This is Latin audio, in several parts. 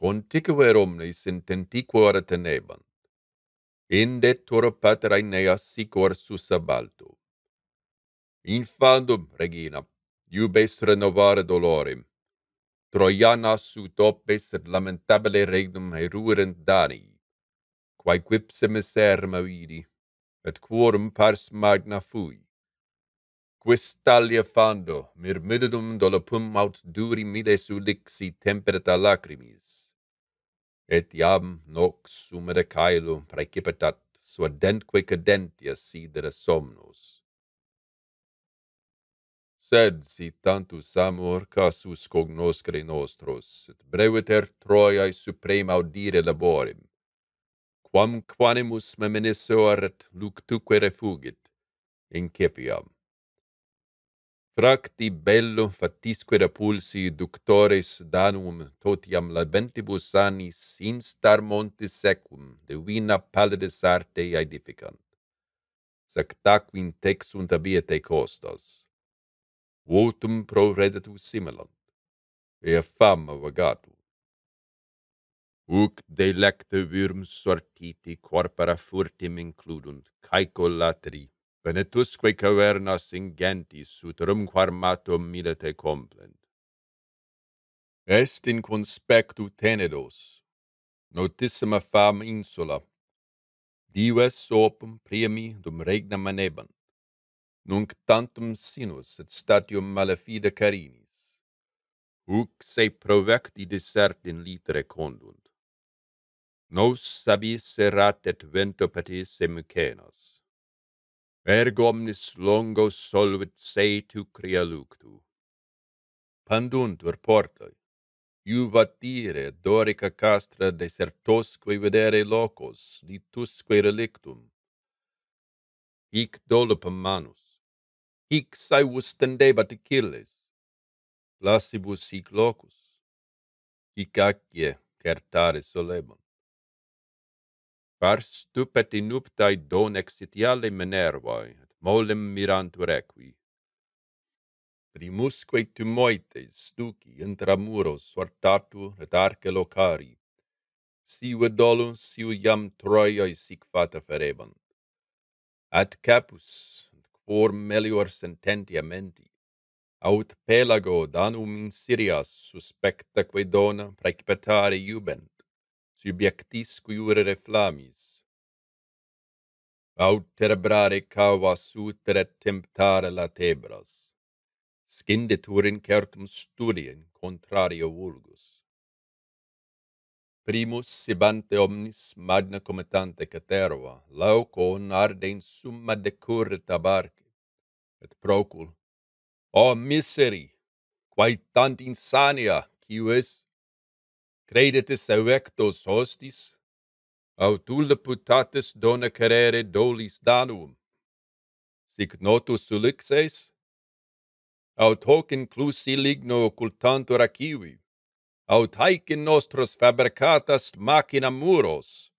contique omnes in tentiquor tenebant. Inde turpat Raineas sicor susabalto. Infandum, Regina, iubes renovare dolorem, Troianas ut opes et lamentabile regnum heruerent Danii, quae quipse miserma vidi, et quorum pars magna fui. Quis talia fando, mirmididum dolopum aut duri miles ulixi temperata lacrimis, et iam nox sumere caelum praecipitat, suadentque cadentia sidere somnos. Sed si tantus amor casus cognoscere nostros, et breviter Troiae suprema audire laborim, quam quanimus meminisse oret luctuque refugit, incipiam. Fracti bello fatisque repulsi ductores danum totiam labentibus anis instar montis secum de vina pallides arte aedificant. Sectaquin texunt abiete costas. Votum pro redetus simulant, ea fama vagatum. Uc delecte virm sortiti corpora furtim includunt, caico latri venetusque cavernas ingentis ut rumquarmatum milite complent. Est in conspectu tenedos, notissima fam insula, dives opum primi dum regna manebant, nunc tantum sinus et statium malefide carinis, huc se provecti disert in litere condunt. Nos sabis erat et vento patis e ergo omnis longo solvit se tu cria luctu. Panduntur portoi, iuvatire dorica castra desertosque vedere locos, litusque relictum. Hic dolopam manus, hic saevus tendebat Achilles, placibus hic locus, hic acie certare solebam par stupet inuptae don exitiale Minervae, et molem mirantur equi. Primusque tumoites stuci intra muros sortatur et arce locari, sive dolus siu iam Troiae sic fata ferebant. At capus, et quor melior sententia menti, aut pelago danum in Sirias suspectaque dona precipitare jubent, subiectis cuiurere flamis. Aut terebrare cava sutere temptare latebras, scinditur in certum studien contrario vulgus. Primus sibante omnis magna cometante caterva, laucon arde in summa decurret abarce, et procul, O miseri, quae tant insania, ciu? credetis evectos hostis, aut ulle putatis dona carere dolis danum? Sic notus ulixes, aut hoc inclusi ligno occultantur acivi, aut haec in nostros fabricatas machina muros,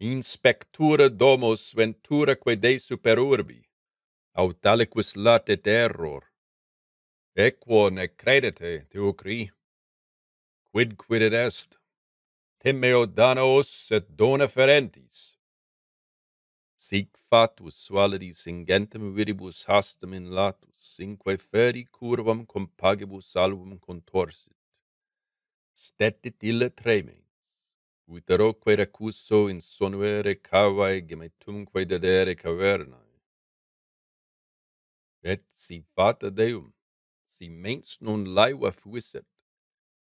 inspectura domos ventura quede super urbi, aut aliquis latet error. Equo ne credete, Teucri, quid quid est, timeo danaos et dona ferentis. Sic fatus validis ingentem viribus hastem in latus, inque feri curvam compagibus album contorsit. Stetit ille tremens, uteroque recuso in sonuere cavae gemetumque dedere cavernae. Et si fata Deum, si mens non laiva fuisset,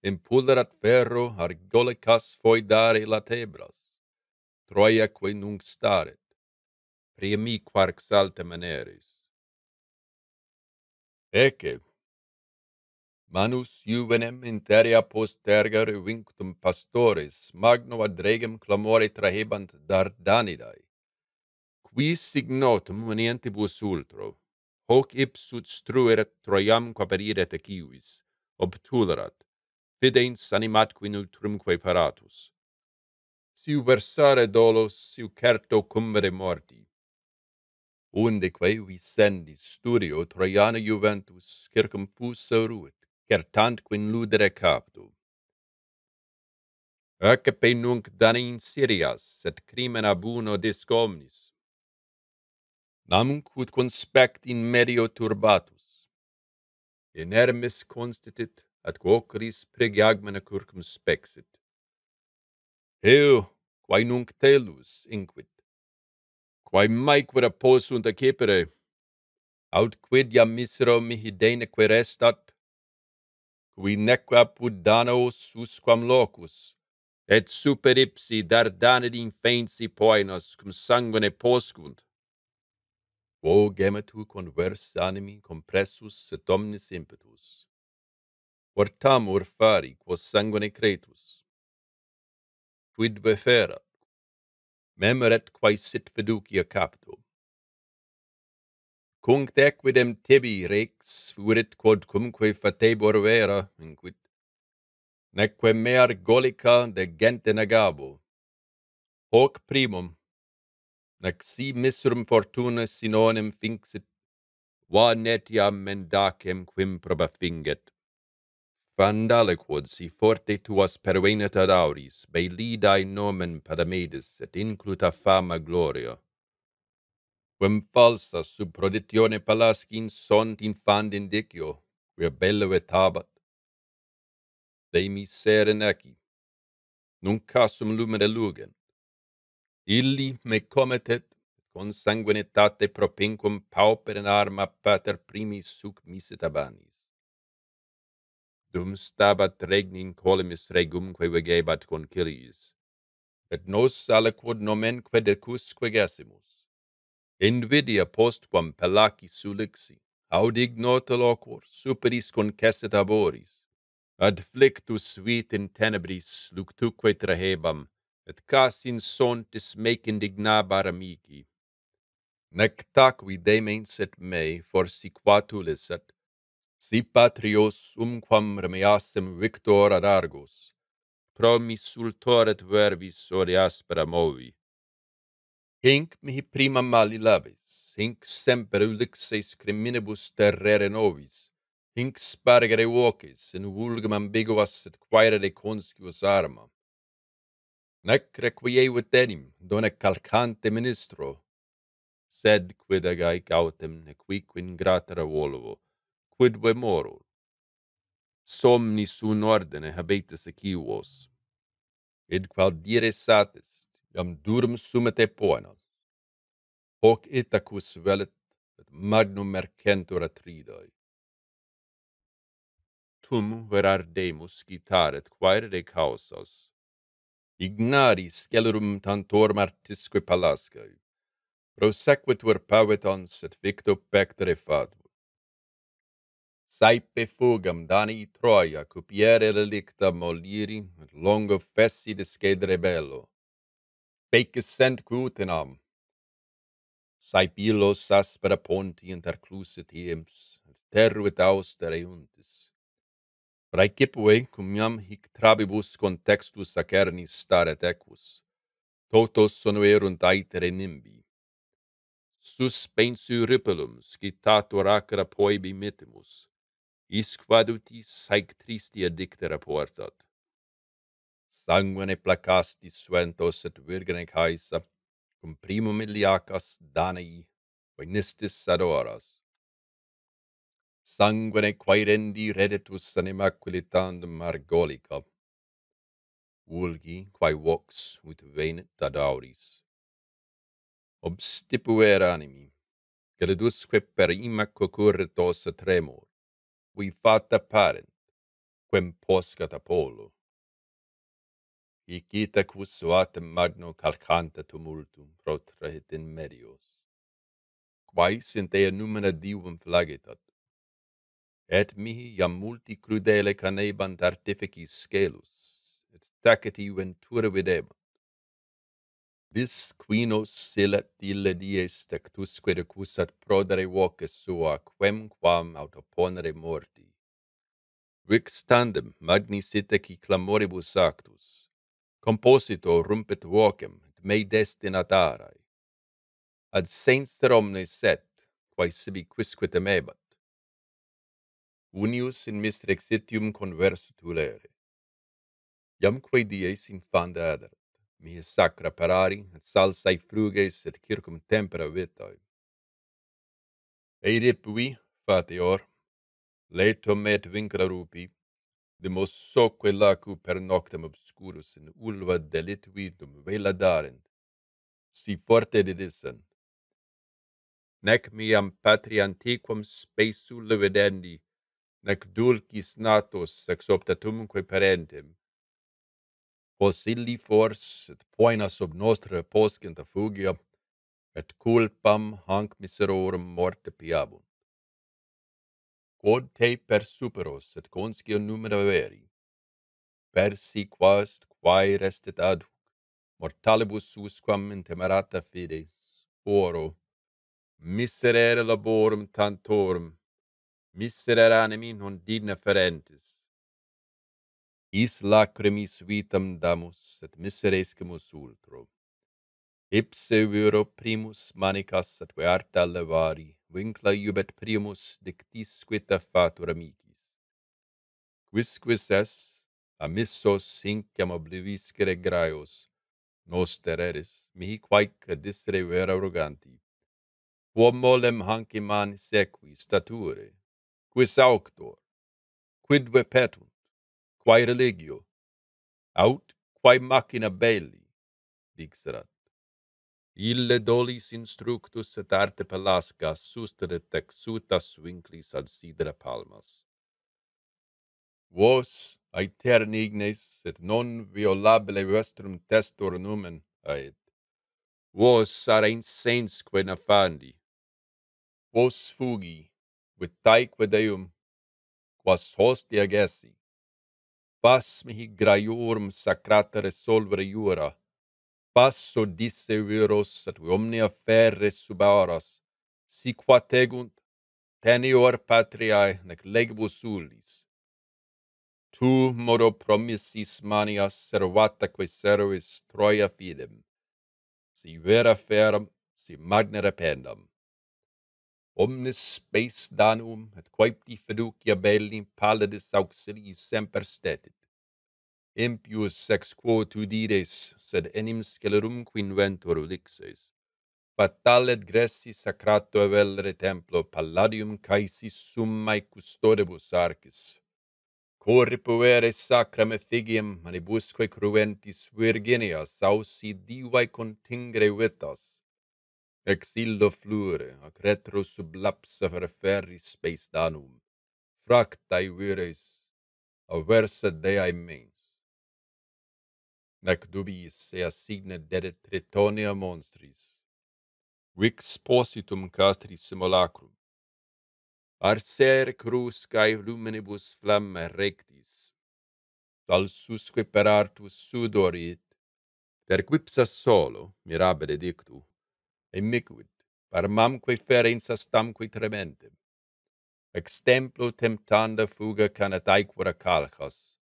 impullerat ferro argolicas foidare latebras, Troia quae nunc staret, priemi quark salte maneris. Ece, manus juvenem interia postergere vinctum pastores, magno ad regem clamore trahebant dardanidae, qui signotum venientibus ultro, hoc ipsut struerat Troiam quaperiret eciuis, obtulerat, fidens animatque nultrumque paratus. Siu versare dolos, siu certo cumbere morti. Undeque vi sendis studio Trojana Juventus circumfuso ruit, certant quin ludere captu. Acepe nunc danin Sirias, et crimena abuno disc omnis. Namunc ut conspect in medio turbatus. Inermis constitit at quocris pregiagmena curcum spexit. Heu, quae nunc telus inquit, quae maequera apposunt acipere, aut quid iam misero mihi deneque restat, qui neque apud Dano susquam locus, et super ipsi dardanid infensi poenos cum sanguine poscunt. Quo gemetu conversa animi compressus et omnis impetus, Portamur fari quos sanguine cretus. Quid veferat? memoret quae sit fiducia capto. Cunct equidem tibi rex furit quod cumque fatebor vera inquit, neque mear golica de gente negabo. Hoc primum, nec si misrum fortuna sinonem finxit, va netiam mendacem quim proba finget. Vandale quod si forte tuas pervenita dauris, dai nomen paramedes et incluta fama gloria. Quem falsa sub proditione palascin sunt infand indicio, quia bello et habat. Dei miseren eci, nunc casum lumere lugent. Illi me cometet, consanguinitate propinquum pauper in arma pater primis suc misetabani dum stabat regnin colimis regumque vegebat conciliis, et nos aliquod nomen quedecus quegesimus. Invidia postquam pelaci sulixi, aud ignota loquor, superis concessit aboris, ad flictus vit in tenebris luctuque trahebam, et casin sontis mec indignabar amici. Nec tac demens et me forsiquatulis et si patrios umquam remeasem victor ad Argos, promis missultoret verbis ore aspera movi. Hinc mihi prima mali labis, hinc semper ulixes criminibus terrere novis, hinc spargere voces, in vulgum ambiguas et quaerere conscius arma. Nec requievit enim, done calcante ministro, sed quid agai gautem nequique ingratera volvo, quid vemorul. Somni sun ordine habetis equivos, id qual dire satis, iam durum sumet poenos, Hoc itacus velit, et magnum mercentur atridoi. Tum verardemus citaret quaere causas, ignari scelerum tantor martisque palascae, prosequitur pavetons et victo pectere fatum. Saipe fugam dani Troia, cupiere relicta moliri, et longo fessi disced bello Fecis sent quutinam. Saipilos aspera ponti interclusit iems, et terruit austere untis. Praecipue, cum iam hic trabibus contextus acernis staret equus, totos sonuerunt aetere nimbi. suspensu ripulum scitator acra poebi mittimus, isquadutis haec tristia dictera portat. Sanguine placastis suentos et virgine caesa, cum primum iliacas danei, venistis adoras. Sanguine quaerendi reditus anima quilitandum margolica, vulgi quae vox ut venit ad auris. Obstipuer animi, gelidusque per ima concurritos tremor, vi fata parent, quem poscat Apollo. Hic quus suatem magno calcanta tumultum protrahit in medios. Quais in ea numena divum flagetat, et mihi iam multi crudele canebant artificis scelus, et taceti ventura videma. Bis quinos silet ille dies tectusque recusat prodere voces sua quem quam autoponere morti. Vix tandem magni siteci clamoribus actus, composito rumpet vocem, me destinatarai. Ad senster omnes set, quae sibi quisquet emebat. Unius in mistrexitium conversatulere. Iamque dies infanda aderat mihi sacra parari, et salsae fruges, et circum tempera vitae. Eiripui, fatior, letum et vincra rupi, demossoque lacu per noctem obscurus in ulva delitui dum vela darent, si forte didissent. Nec miam patri antiquam spesu levedendi, nec dulcis natos sex optatumque parentem, quos illi fors et poena sub nostra poscenta fugia, et culpam hanc miserorum morte piabunt. Quod te per superos et conscio numera veri, persi quast quae restet adhuc, mortalibus usquam in temerata fides, oro, miserere laborum tantorum, miserere animi non digna ferentes, Is lacrimis vitam damus, et miserescimus ultro. Ipse viro primus manicas atque arta levari, vincla iubet primus dictisquita fatur amicis. Quisquis es, amissos hincam obliviscere graios, noster eris, mihi quaec disre vera arroganti. Quom molem hanc iman sequi stature, quis auctor, quidve petunt, quae religio, aut quae machina belli, dixerat. Ille dolis instructus et arte pelasgas sustere exutas vinclis ad sidera palmas. Vos aeterni ignes et non violabile vestrum testor numen aet. Vos sara insensque nefandi. Vos fugi, vitaeque Deum, quas hostia gessi. Pas mihi graiorum sacrata resolvere iura. Passo disse viros, et omnia ferre subaros, si quategunt, tenior patriae, nec legibus ulis. Tu modo promissis manias servataque servis Troia fidem, si vera feram, si magna rependam omnes spes danum, et quaepti fiducia belli pallidis auxilis semper stetit. Impius sex quo tu dides, sed enim scelerum quinventor ulixes. Fatalet gressi sacrato evellere templo, palladium caesis summae custodibus arcis. Corri puere sacram effigiem, manibusque cruentis virginias sausi divae contingere vitas, Exillo flure, ac retro sub lapsa ferferris spes danum, fractae vires, aversa deae mens. Nec dubiis se assigne dedet Tritonia monstris, vix positum castris simulacrum. Arser crus cae luminibus flamme rectis, tal susque per artus sudorit, per quipsa solo mirabile dictu, emiquit, parmamque ferensas tamque trementem. Ex templo temptanda fuga canataequora calchas,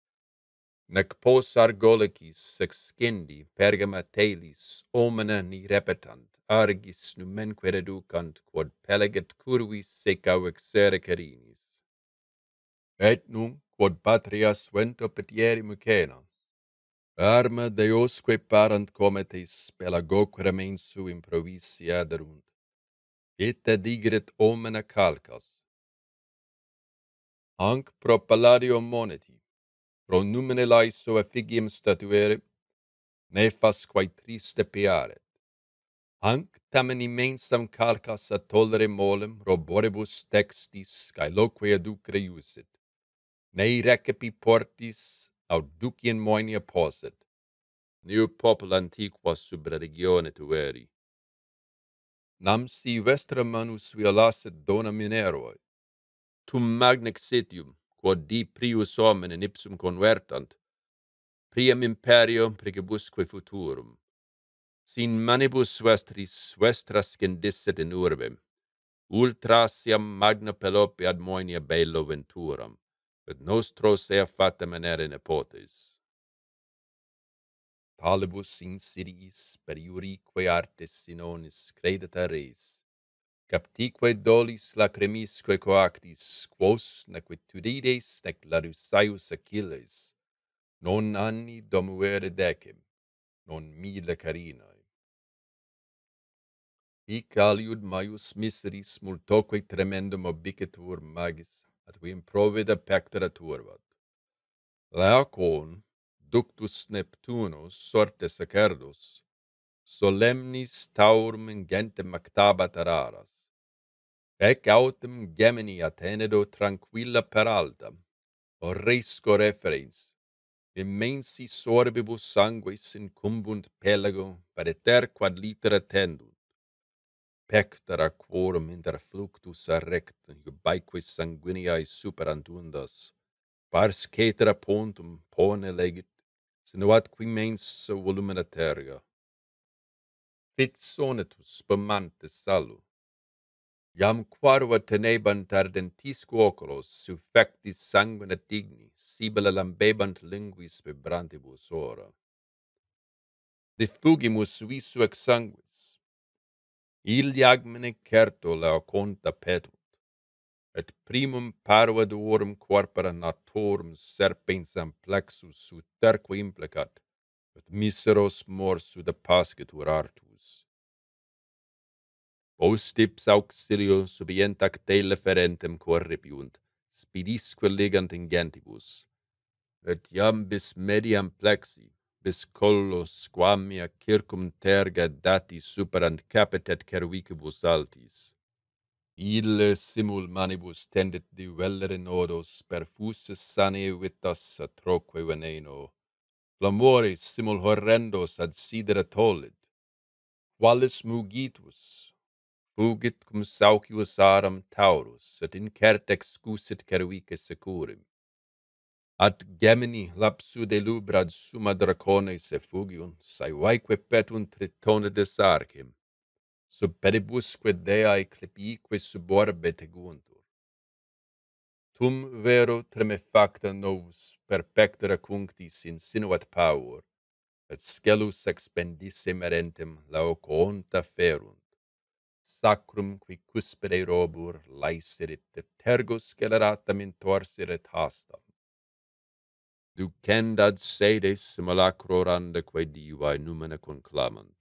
nec pos argolicis excindi pergama telis omena ni repetant, argis numenque reducant, quod pelaget curvis secau exere carinis. Et nunc, quod patria suento petieri mucena, Arma deosque parant cometes pelagoque remensu improvisi aderunt, et adigret omena calcas. Hanc pro palladio moneti, pro numene laiso effigiem statuere, nefas quae triste piaret. Hanc tamen immensam calcas tollere molem roboribus textis, cae loque aducre iusit. Nei recepi portis Auducian moenia posset, niu popul antiqua sub religione tueri. Nam si vestra manus violaset dona mineroi, tum magnex sitium, quod di prius omen in ipsum convertant, priam imperium pregibusque futurum. Sin manibus vestris vestras scendisset in urbem, ultrasiam magna Pelope ad moenia bello venturam et nostro sea fata manere nepotes. Talibus in Siriis per iurique artes sinonis credita res, captique dolis lacrimisque coactis, quos neque tudides nec larusaius Achilles, non anni domuere decem, non mille carinae. Hic aliud maius miseris multoque tremendum obicetur magis at vi improvida pectora turvat. Laocon, ductus Neptunus sorte secerdus, solemnis taurum ingentem actabat araras. Ec autem Gemini Atenedo tranquilla per altam, oresco referens, immensi sorbibus sanguis incumbunt pelago, per eter quad litera tendus, pectora quorum inter fluctus erect, ubique sanguiniae superantundas, pars cetera pontum pone legit, sinuat qui mens volumina terga. Fit sonetus spamantes salu. Iam quarva tenebant ardentisque oculos, suffectis sanguina digni, sibila lambebant linguis vibrantibus ora. Diffugimus visu ex sanguis, Iliagmene certo Laoconta petunt, et primum parva duorum corpora natorum serpensam plexus suterque implicat, et miseros mors pascitur artus. Post ips auxilio subientac tele ferentem corripiunt, spidisque ligant in gentibus, et iam bis mediam plexi, bis collo squamia circum terga dati superant capitet cervicibus altis. Ille simul manibus tendit divellere nodos, perfusis sane vitas atroque veneno. Flamores simul horrendos ad sidera tollit. Qualis mugitus, fugit cum saucius aram taurus, et incert excusit cervice securim At Gemini lapsu de lubrad summa dracone se fugiunt, saevaeque petunt tritone desarcem, sub pedibusque deae clipique suborbe teguntur. Tum vero tremefacta novus perpectora cunctis insinuat paur, et scelus expendisse merentem laoconta ferunt. Sacrum qui cuspere robur laeserit, et tergo scelerata mentorseret hastam ducendad sedes simulacrorandque divae numina conclamant.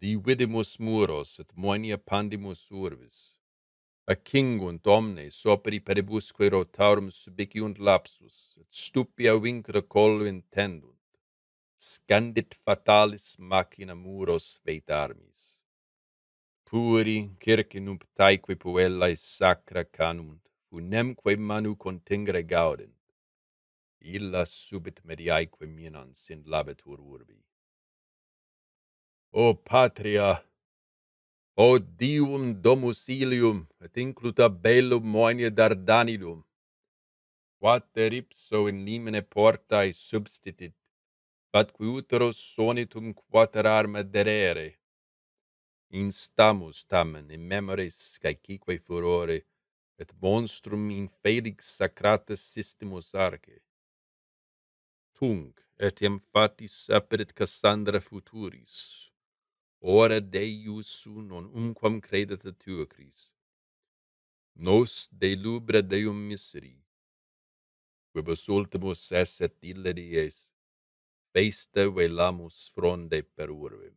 Dividimus muros et moenia pandimus urvis, acingunt omnes operi peribusque rotaurum subiciunt lapsus, et stupia vincra collo intendunt, scandit fatalis machina muros veit armis. Puri, circe nuptaeque puellae sacra canunt, unemque manu contingere gaudent, illa subit mediaeque minans sin labetur urbi. O patria, o divum domus ilium, et incluta bellum moenia dardanidum, quater ipso in limine portae substitit, bat qui utero sonitum quater arma derere. Instamus tamen in memoris caecique furore, et monstrum in felix sacratus systemus arce tung et emphatis aperit Cassandra futuris ora Deus non umquam credet tuocris nos de lubra Deum miseri quibus ultimus esset ille dies festa velamus fronde per urbem.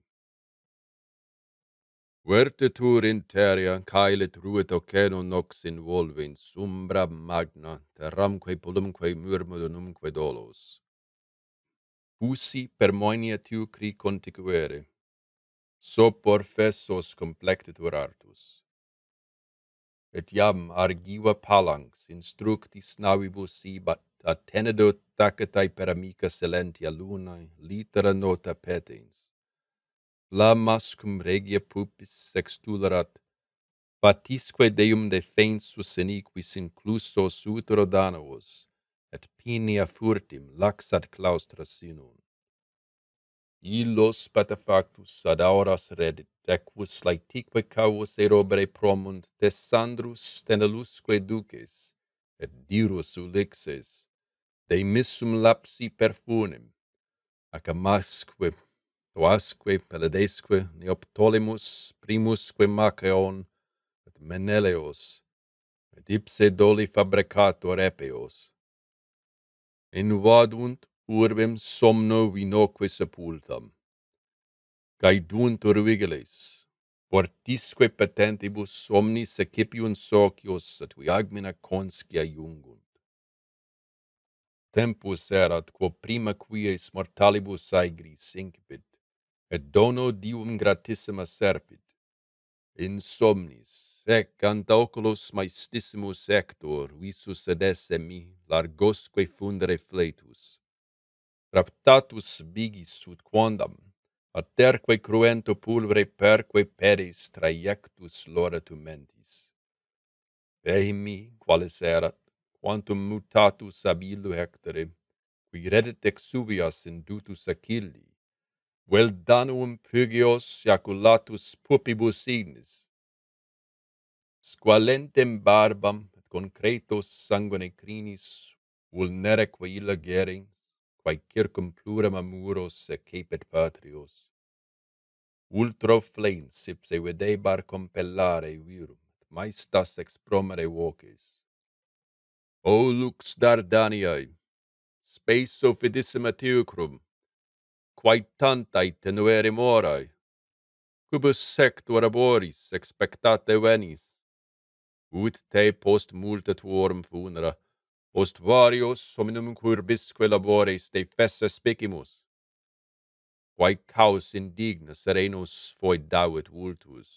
Vertitur in terra, caelet ruet oceno nox involvens, umbra magna, terramque polumque murmurumque dolos. Usi per moenia tiu cri contiguere, sopor fessos complectitur artus. Et iam argiva palanx instructis navibus ibat attenedo tacetai per amica silentia lunae litera nota petens. Flammas cum regia pupis sextularat, batisque deum defensus iniquis inclusos utero danovos, et pinia furtim laxat claustra sinum. Illos patefactus ad auras redit, equus laetique cavus erobere promunt, desandrus Stenelusque duces, et dirus ulixes, de missum lapsi perfunim, acamasque, toasque, peledesque, neoptolemus, primusque Macaon, et Meneleos, et ipse doli fabricator epeos, invadunt urbem somno vinoque sepultam. Cae dunt urvigeles, fortisque patentibus somnis secipiunt socios et viagmina conscia iungunt. Tempus erat quo prima quies mortalibus aegris incipit, et dono dium gratissima serpit, in somnis Ec ant oculos maestissimus Hector visus ed esse mi, largosque fundere fletus. Raptatus bigis ut quondam, aterque cruento pulvere perque peris traiectus loratum mentis. Vehimi, qualis erat, quantum mutatus ab illu Hectore, qui redit ex indutus Achilli, vel danuum pugios jaculatus pupibus ignis, squalentem barbam et concretos sanguine crinis vulnere quae illa gerens quae circum pluram amuros secepet patrios. Ultra flens ipse videbar compellare virum et maestas expromere voces. O lux dardaniae spesso fidissima teucrum quae tantae tenuere morae cubus sector aboris expectate venis ut te post multa tuorum funera, post varios hominum curbisque labores de fessa spicimus. Quae caus indigna serenus foi davit vultus.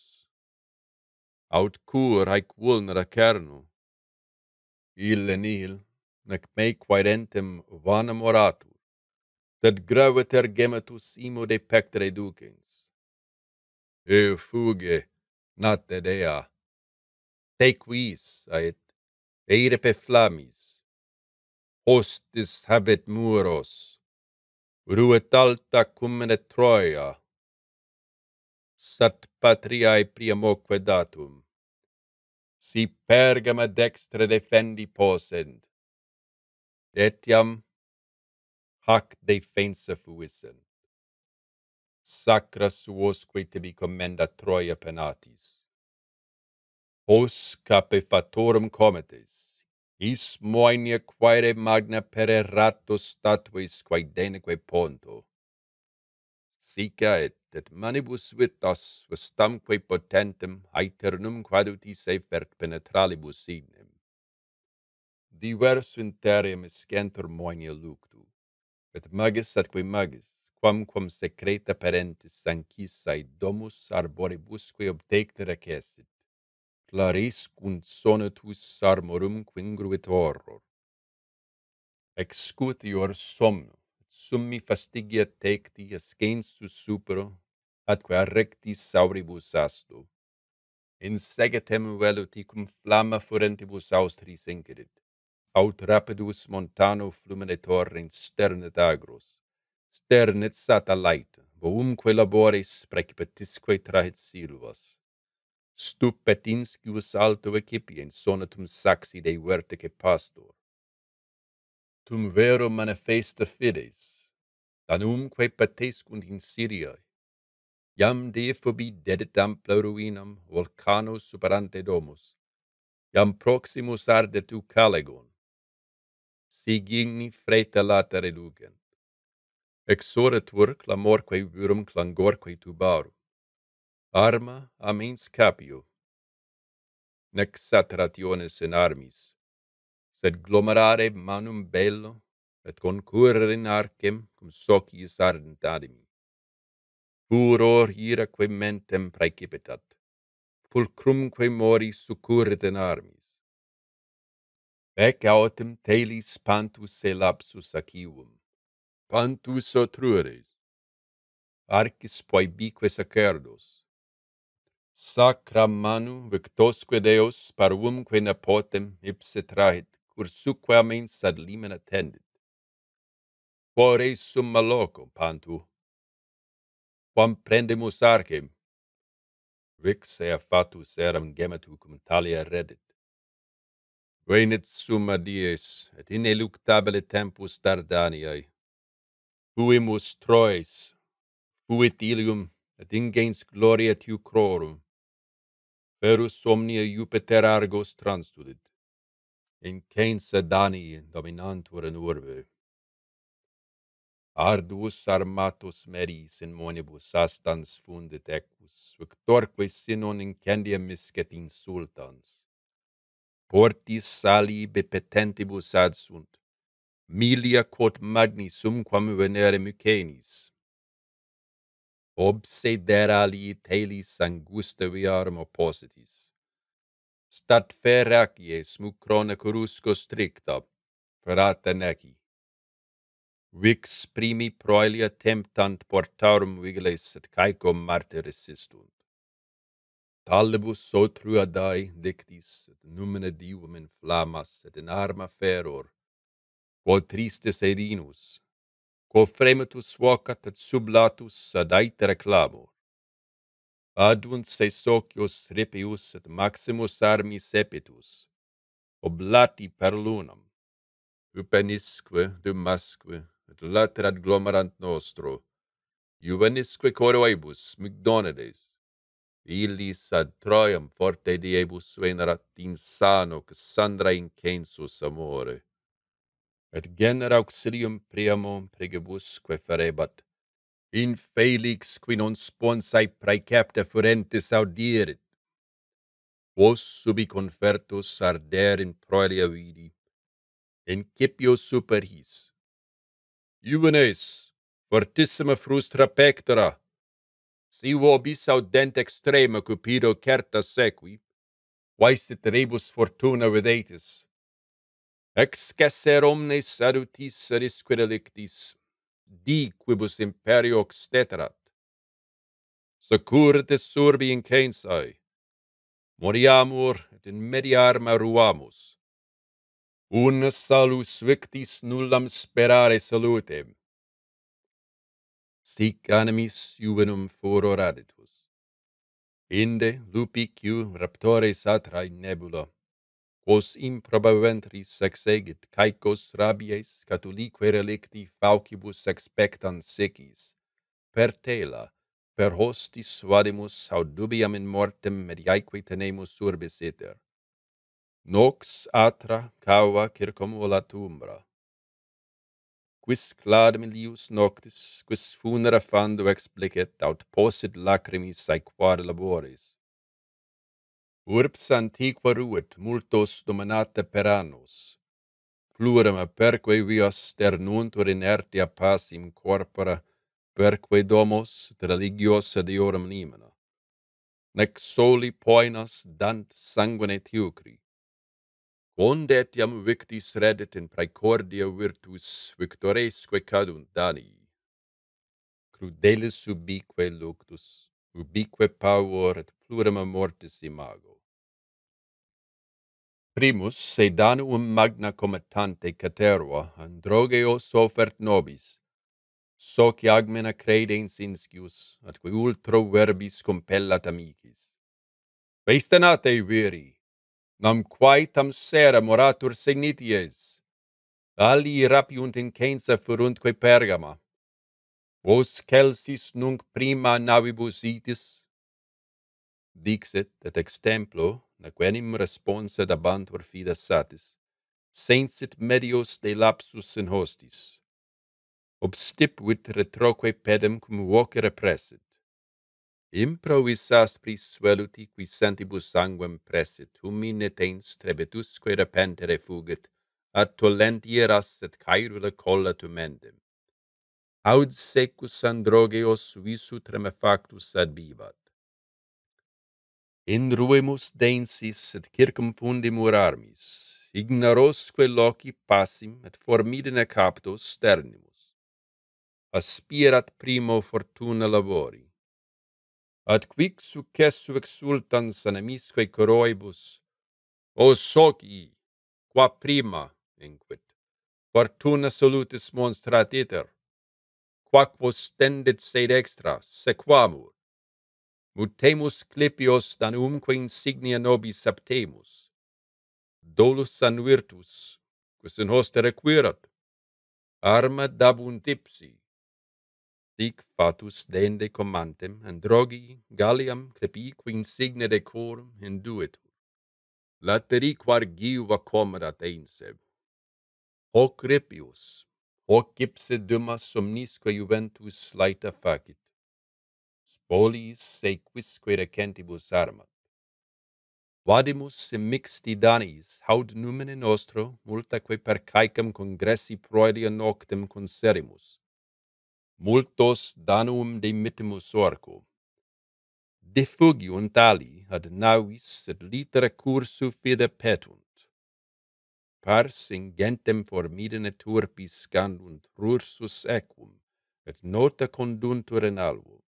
Aut cur haec vulnera cernu, ille nil, nec me quaerentem vanam oratur, sed graviter gematus imo de pectere ducens. E fuge, nat dea, te quis aet eirepe flammis hostis habet muros ruet alta cumene Troia, sat patriae priamoque datum, si pergama dextre defendi posent, etiam hac defensa fuissent. Sacra suosque tibi commenda Troia penatis os cape fatorum cometes, is moenia quaere magna pererato quae quaedeneque ponto. Sica et et manibus vitas vestamque potentem aeternum quadutis efert penetralibus ignem. Divers interium iscentur moenia luctu, et magis atque magis, quamquam secreta parentis sancissa domus arboribusque obtectere cessit, claris cum sonatus sarmorum quingruit horror. Excutior somno, summi fastigia tecti ascensus supero, atque arrectis sauribus asto. In segetem veluti cum flamma furentibus austris incidit, aut rapidus montano flumine torrens sternet agros, sternet sata laeta, voumque labores precipitisque trahit silvas stupet inscius alto ecipiens sonatum saxi Dei vertice pastor. Tum vero manifesta fides, danumque patescunt in Syriae, iam de fobi dedit ampla ruinam volcano superante domus, iam proximus ardet calegon, sigigni freta lata relugent, exoretur clamorque virum clangorque tubarum, arma amens capio. Nec satrationes in armis, sed glomerare manum bello, et concurrere in arcem cum sociis ardent adimi. Furor iraque mentem praecipitat, pulcrumque mori succurret in armis. Ec autem telis pantus elapsus lapsus acium, pantus otrures, arcis poebique sacerdos, Sacra manu victosque Deos parvumque nepotem ipse trahit, cursuque amens ad limen attendit. Quore summa loco, pantu, quam prendemus arcem? vix ea fatus eram gematu cum talia reddit. Venit summa dies, et ineluctabile tempus Dardaniae. Fuimus Troes, fuit ilium, et ingens gloria tucrorum perus somnia Jupiter Argos transtudit, in censa Danii dominantur in urbe. Arduus armatus meris in monibus astans fundit equus, victorque sinon incendia miscet insultans. Portis sali bepetentibus ad sunt, milia quod magni sumquam venere mycenis, obsedera li telis angustaviarum oppositis. Stat feracie smucrone corusco stricta, ferata neci. Vix primi proelia temptant portarum vigiles et caecum martyris sistunt. Talibus sotrua dai dictis, et numine divum in flammas, et in arma feror, quod tristis erinus, quo fremetus vocat et sublatus ad aetere clamor. Adunt se socios ripius et maximus armis epitus, oblati per lunam, upenisque dumasque et later aglomerant nostro, juvenisque coroebus migdonides, illis ad Troiam forte diebus venerat insano Cassandra incensus amore et genera auxilium priamum pregibusque ferebat. In felix qui non sponsae praecepta furentis audirit. Vos subi confertus arder in proelia vidi, in cipio super his. Juvenes, fortissima frustra pectora, si vobis audent extrema cupido certa sequi, vaesit rebus fortuna videtis, Excesser omnes salutis erisque delictis, di quibus imperio exteterat. Securitis surbi in censae, moriamur et in media arma ruamus. Un salus victis nullam sperare salutem. Sic animis juvenum fororaditus. Inde lupicu raptores atrae nebula. Hos improbaventris exegit caicos rabies, catulique relicti faucibus expectans sicis, Per tela, per hostis vadimus, audubiam in mortem mediaeque tenemus urbis iter. Nox atra cava circumulat umbra. Quis clad milius noctis, quis funera fando explicet, aut posit lacrimis aequar laboris Urbs antiqua ruet multos dominata per annos. Plurum perque vios sternuntur inertia passim corpora, perque domos religiosa deorum nimena. Nec soli poenas dant sanguine teucri. Quond etiam victis reddit in praecordia virtus victoresque cadunt Danii. Crudelis ubique luctus, ubique pavor et plurum mortis imago primus se Danuum magna cometante caterua Androgeo sofert nobis. Soci agmena credens inscius atque ultro verbis compellat amicis. Vaestanate viri nam quaetam sera moratur signities ali rapiunt in censa furuntque Pergama. Vos Celsis nunc prima navibus itis? Dixit et ex templo nequenim responsa dabantur fida satis, sensit medios de lapsus in hostis. Obstipuit retroque pedem cum vocere pressit. Improvisas prisueluti qui sentibus sanguem pressit, humi netens trebetusque repentere fugit, ad tolentieras et caerula colla tumendem. Aud secus androgeos visu tremefactus ad bivat in ruemus densis et circum fundimur armis, ignorosque loci passim et formidine captos sternimus. Aspirat primo fortuna labori. Ad quic successu exultans animisque coroibus, O soci, qua prima, inquit, fortuna solutis monstrat iter, quaquo stendet sed extra, sequamur, mutemus clepios danumque insignia nobis septemus. Dolus san virtus, quis in hoste requirat, arma dabunt ipsi. Sic fatus dende comantem, androgi, galliam, clepique insigne decorum induetur. Lateri quargiva comodat einseb. Hoc repius, hoc ipse dumas somnisque juventus laeta facit polis se quisque recentibus armat. Vadimus mixti danis, haud numene nostro, multaque per caecum congressi proedia noctem conserimus. Multos danum demittimus orco. Defugiunt ali ad navis, et litera cursu fide petunt. Pars ingentem formidene turpis scandunt rursus equum, et nota conduntur in alvo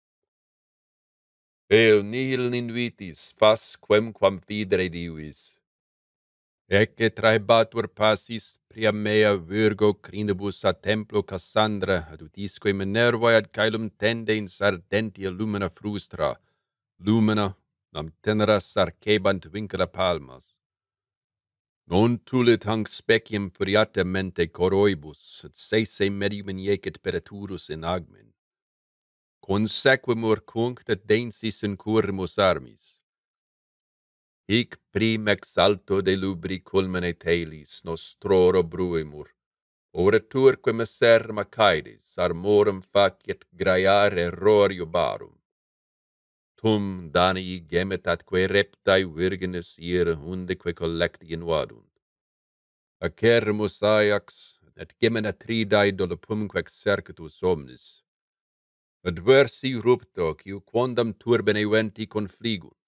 eo nihil invitis, fas quemquam fidere divis. Ecce traebatur passis, pria mea virgo crinibus a templo Cassandra, ad utisque Minervae ad caelum tende in sardentia lumina frustra, lumina, nam teneras arcebant vincula palmas. Non tulit hanc speciem furiate mente coroibus, et sese medium injecet periturus in agmen consequemur cuncta densis in curmus armis. Hic prim exalto de lubri culmine telis nostroro bruimur, ora turque messerma caedis, armorum faciet graiare errorio barum. Tum Danii gemet atque reptae virginis ir hundeque collecti invadunt. Acermus Ajax, et gemena tridae dolopumque exercitus omnis, adversi rupto, quiu quondam turbeneventi confligunt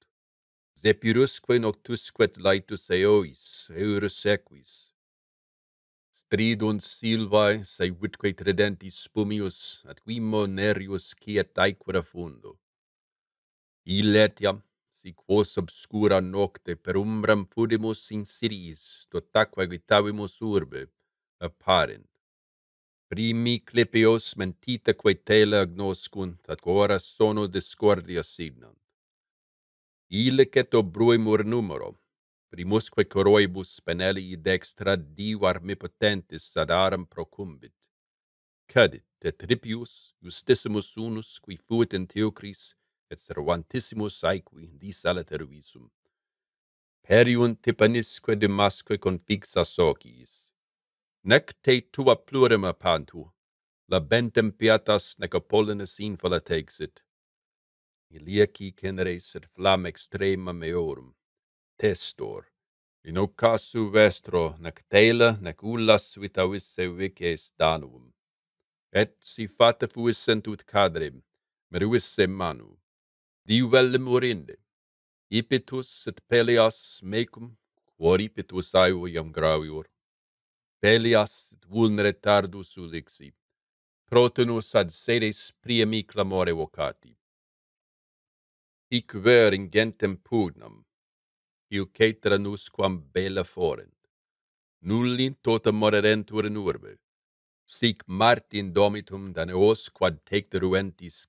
Zepirusque noctusque laetus eois, eurus equis. Stridunt silvae, sevitque tridentis spumius, at quimo nerius ciet aequera fundo. Iletiam, si quos obscura nocte per umbram fudimus in Siris, tot aqua urbe, apparent primi clipios mentita quae tele agnoscunt, at ora sono discordia signant. Ile cet obruimur numero, primusque coroibus spenelii dextra div armipotentis ad aram procumbit. Cadit, et ripius, justissimus unus, qui fuit in Teocris, et servantissimus aequi disalater visum. Periunt tipanisque demasque confixa sociis, nec te tua plurima pantu, labentem piatas nec Apollinis infalet texit. Iliaci ceneres et flam extrema meorum, testor, in occasu vestro, nec tela, nec ullas vitavisse vices danum. Et si fata fuissent ut cadrem, meruisse manu, diu velle morinde, ipitus et peleas mecum, quor ipitus aevo iam gravior, Pelias vulnere tardus ulixi, protenus ad sedes priemi clamore vocati. Hic ver ingentem pugnam, iu cetera nus quam bella forent, nulli totam morerentur in urbe, sic Martin domitum daneos quad tecte ruentis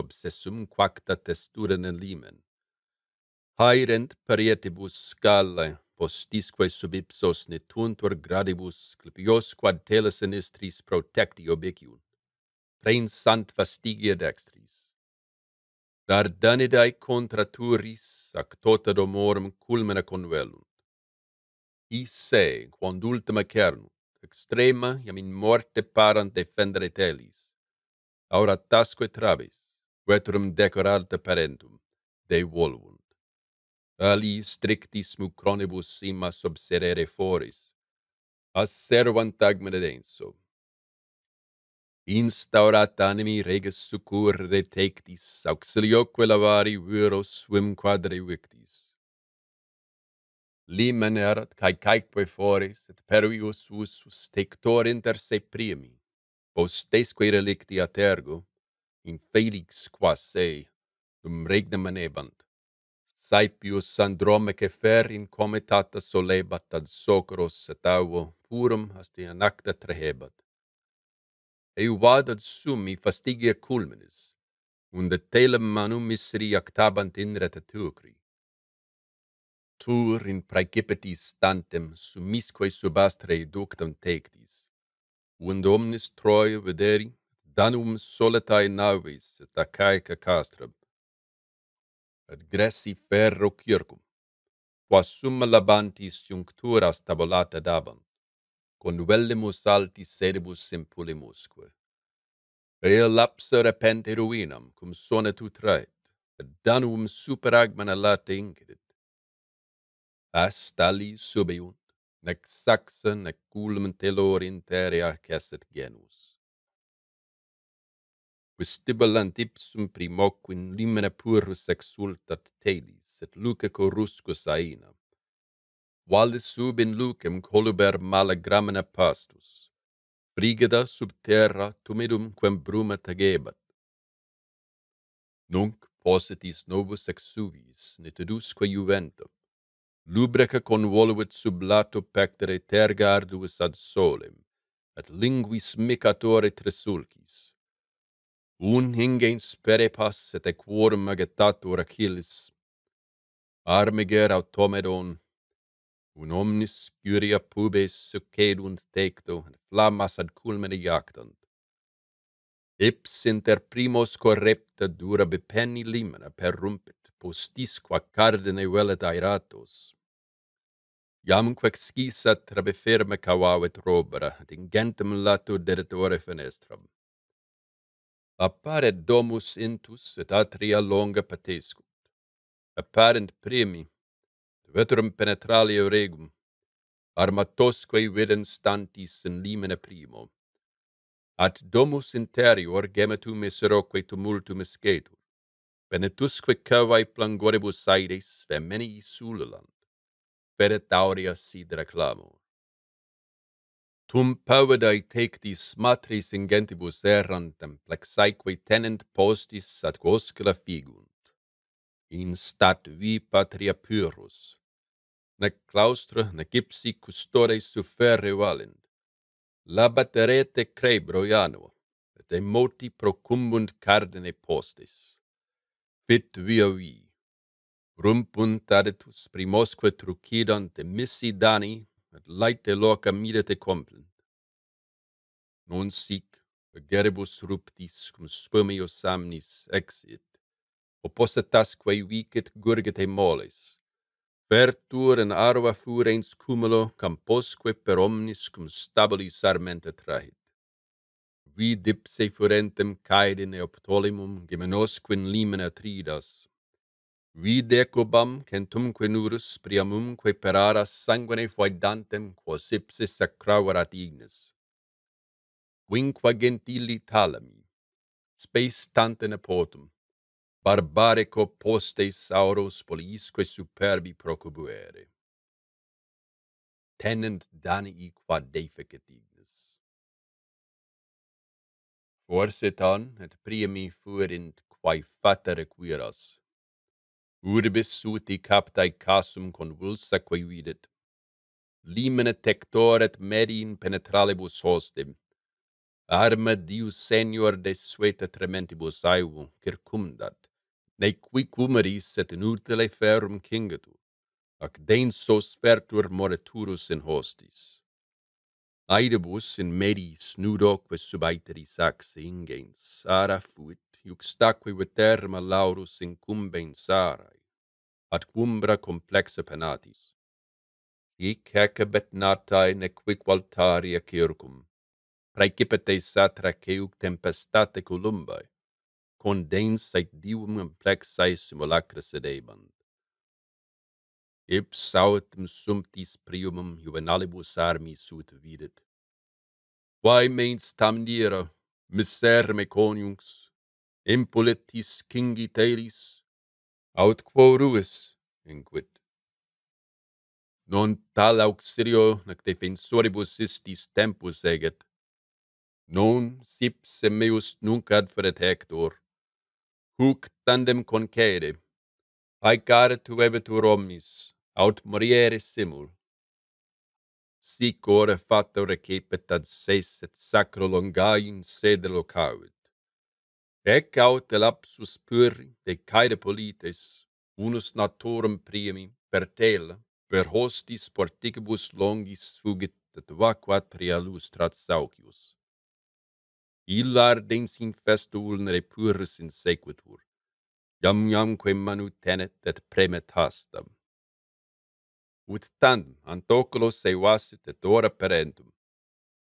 obsessum quacta testurem in limen. Haerent perietibus scallae, postisque sub ipsos netuntur gradibus clipios quad tela sinistris protecti obicium. Prensant fastigia dextris. Dardanidae contraturis ac tota domorum culmina convelunt. Isse, quod ultima cernunt, extrema iam in morte parant defendere telis. aura tasque travis, veterum decorata parentum, de volvum ali strictis mucronibus sima subserere foris, as servant agmene denso. Instaurat animi reges succurre tectis, auxilioque lavari viros svim quadre victis. Limen erat cae caeque foris, et perius usus tector inter se primi, postesque relicti a tergo, in felix quas se, dum regnum manebant. Saepius fer in comitata solebat ad socros avo purum ast in anacta trehebat. Eu vad ad summi fastigia culminis, unde telem manum misri actabant in retatucri. Tur in praecipitis stantem summisque subastre ductum tectis, und omnis Troia vederi, danum solitae navis et acaica castrab, adgressi ferro circum, qua summa labantis juncturas tabulata davant, convellimus alti sedibus simpulimusque. Ea lapsa repente ruinam, cum sonet utraet, et danum super agmana late incidit. Ast subeunt, nec saxa nec culmen telor interea cesset genus vestibulant ipsum primoquin limene purus exultat telis, et luce coruscus aina. Valis sub in lucem coluber malagramina pastus, frigida sub terra tumidum quem bruma tagebat. Nunc positis novus exuvis, nitidusque juventum, lubrica convoluit sub lato pectere terga arduus ad solem, et linguis micatore tresulcis un hinge spere pas et equorum agitatur Achilles. Armiger automedon, un omnis curia pubes succedunt tecto, et flammas ad culmine iactant. Ips inter primos correpta dura bepeni limena perrumpit, postisqua cardine velet aeratos. Iam quec scisa trabeferme cavavet robera, et ingentem lato deditore fenestram apparet domus intus et atria longa patescunt. Apparent primi, veterum penetralio regum, armatosque videns stantis in limine primo. At domus interior gemetum miseroque tumultum escetur, penetusque cavae plangoribus aides femenii sululant, feret aurea sidra clamor. Tum pavidae tectis matris ingentibus errantem, plexaeque tenent postis ad oscula figunt. Instat vi patria pyrus. Nec claustra, nec ipsi custore suferre valent. Labaterete crebro iano, et emoti procumbunt cardine postis. Fit via vi. Rumpunt adetus primosque trucidant emissi dani et laite loca mirete complent. Non sic, geribus ruptis, cum spumio samnis exit, oppositasse vicet gurgete moles, Vertur in arva furens cumulo camposque per omnis cum stabilis armente trahit. Vi dipse furentem caede neoptolimum, geminosque in limina tridas, videcubam centumque nurus priamumque peraras sanguine foidantem quos ipsis sacravarat ignis. Quinquagentili talami, spes tante nepotum, barbarico postes auros polisque superbi procubuere. Tenent Danii quad deficit ignis. Forse tan et priami fuerint quae fata requiras, urbis suti captae casum convulsa quae videt. Limene tectoret merin penetralibus hostem. Arma Dius Senior de sueta trementibus aevo circumdat, ne qui cumeris et inutile ferum cingetur, ac densos fertur moreturus in hostis. Aedibus in medi snudoque subaiteri saxe ingens, Sara fuit, iuxtaque veterma laurus incumbens Sarae, ad cumbra complexa penatis. Hic hec natae nequic valtaria circum, praecipete satraceuc tempestate columbae, condens ait divum amplexae simulacra sedebant. Ips autem sumptis priumum juvenalibus armi sut videt. Quae mens tamniera, miserme coniungs, impuletis kingi telis, aut quo ruis inquit. Non tal auxilio nec defensoribus istis tempus eget, non sipse meus nunc adferet Hector, huc tandem concede, Haecare tuebetur omnis, aut moriere simul. Sic ore fato recepet ad ses et sacro longain sede locavit. Ec aut elapsus puri de caede polites, unus naturum primi, per tela, per hostis porticibus longis fugit et vaquatria lustrat saucius. Illar dens in festu ulnere puris in sequitur iam iam quem manutenet et premet hastam. Ut tandem Antoculos vasit et ora perendum,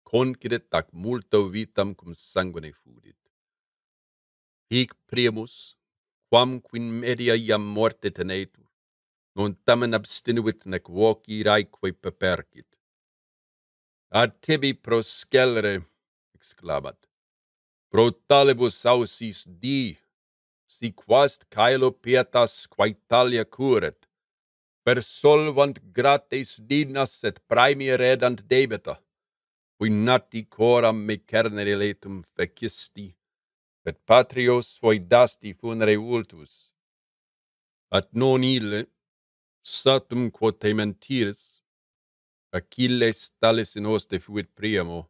concidet ac multo vitam cum sanguine fudit. Hic primus, quam quin media iam morte tenetur, non tamen abstinuit nec voci raeque pepercit. Ad tibi proscelere, exclamat, pro talibus ausis dii, si quast caelo pietas quaetalia curet, per solvant gratis dinas et praemi redant debeta, qui nati coram me cernere letum fecisti, et patrios foi dasti funere ultus. At non ille, satum quote mentiris, Achilles tales in hoste fuit priamo,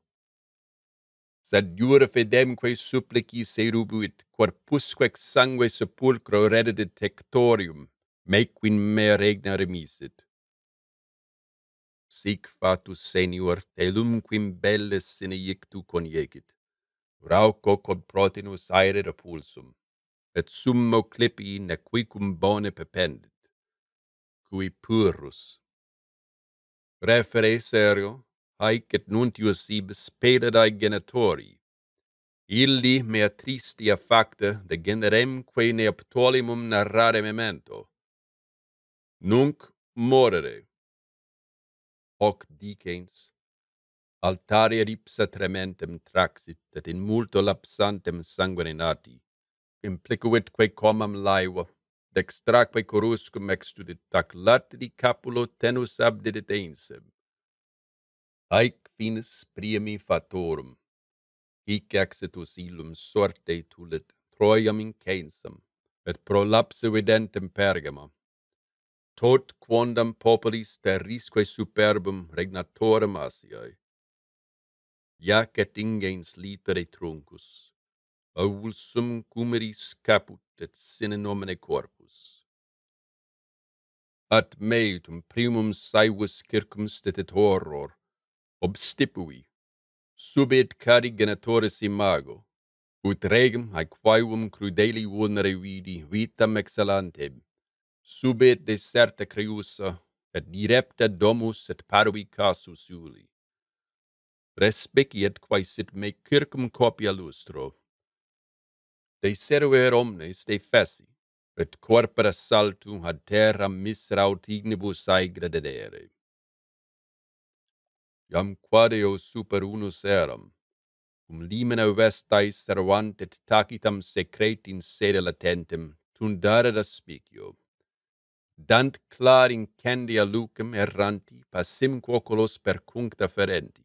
sed jura fedemque supplici serubuit, corpusque sangue sepulcro reddit tectorium, mequin me regna remisit. Sic fatus senior telum quim belles sine ictu coniegit, rauco quod protinus aere repulsum, et summo clipii nequicum bone pependit, cui purus. Refere serio, haec et nuntius ibis sperae genitori illi mea tristia facta de generemque neoptolimum narrare memento. Nunc morere. Hoc dicens altare ripsa trementem traxit et in multo lapsantem sanguinati implicuitque comam laeva dextraque coruscum extudit tac latri capulo tenus abdidit einsem. Haec finis priemi fatorum, hic exitus illum sorte tulit Troiam incensam, et prolapse videntem Pergama. Tot quondam populis terrisque superbum regnatorem Asiae. Iac et ingens litere truncus, avulsum cumeris caput et sine nomine corpus. At meum primum saevus circumstititoror, obstipui, subit cari genitoris imago, ut regem aequaeum crudeli vulnere vidi vitam excellante, subit deserta Creusa, et direpta domus et parvi casus iuli. Respiciet quae sit me circum copia lustro. de Deseruer omnes de feci, et corpora saltum ad terra misraut ignibus aegra dedere jam quadeo super unus eram, cum limina vestae servant et tacitam secret in sede latentem, tundare aspicio. Dant clar incendia lucem erranti, passimquo colos percuncta ferenti.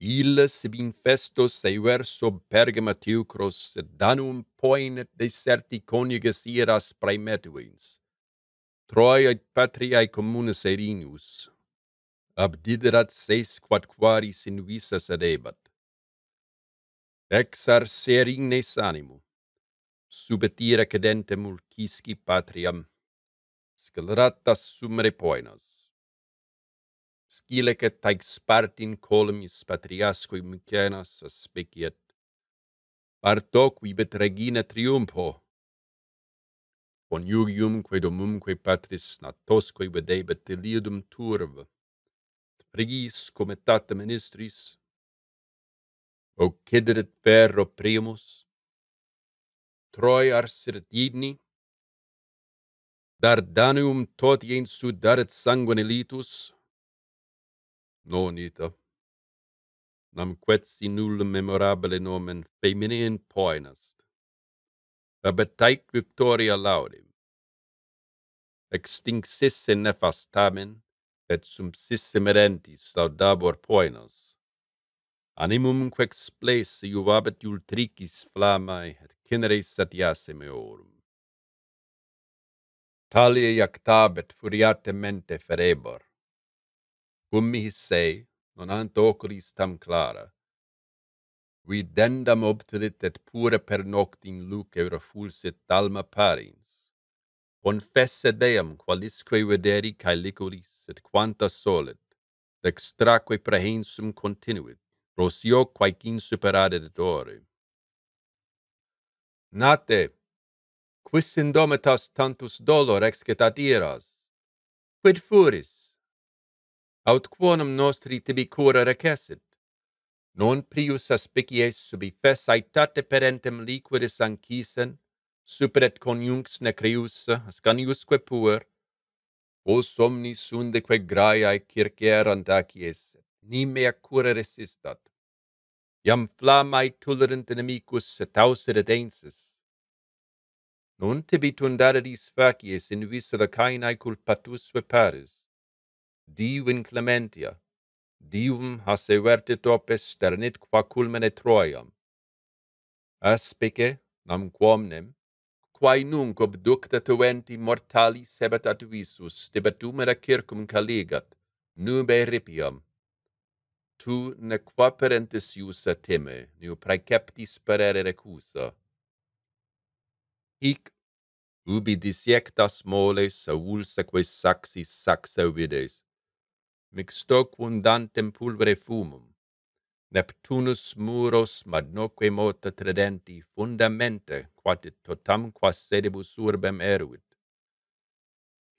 Illa sib infestos eiver sub pergama teucros, et danum poinet deserti coniuges iras praemetuins. Troiae patriae communes erinius, abdiderat seis quadquaris in visas adebat. Exar serignes animu, subetira cadentem ulcisci patriam, sceleratas sum repoinas. Scilec et taig spartin colmis patriasque Mycenas aspeciet, partoquibet regina triumpho, coniugiumque domumque patris natosque vedebet iliudum turv, pregis commentata ministris, o cederet per primus, Troi arsiret idni, dardanium totiens sudaret sanguine litus, non ita, nam quetsi nullum memorabile nomen feminien poenast, abetaic victoria laudem, extinxisse nefas tamen, et subsisse merentis laudabor poenos. Animum quex sples iuvabet ultricis flamae et cineres satiasse meorum. Talie iactabet furiate mente ferebor. Cum mihi se, non ant oculis tam clara, videndam obtulit et pure per noctin luce refulsit dalma parins, confesse deam qualisque videri cae liculis, sed quanta solid, dextraque prehensum continuit, rosio quaec insuperadet ore. Nate, quis indomitas tantus dolor excitat iras? Quid furis? Aut quonum nostri tibi cura recessit? Non prius aspicies subi fessaitate perentem liquidis ancisen, superet conjunx necreus, ascaniusque puer, quos omnis sundeque graiae circerant acies, ni mea cura resistat. Iam flammae tulerent inimicus et auseret ensis. Non tibi tundaridis facies in viso da cainae culpatusve paris. Diu in clementia, Dium hasse vertit opes sternit qua culmene Troiam. Aspice, nam quomnem, quae nunc obducta tuenti mortali sebet ad visus, debatumera circum caligat, nube ripiam. Tu ne qua parentis iusa teme, neu praeceptis perere recusa. Hic, ubi disiectas moles, saulsa quae saxis saxa vides, mixto quundantem pulvere fumum, Neptunus muros magnoque mota tridenti fundamente quatit totam quas sedibus urbem eruit.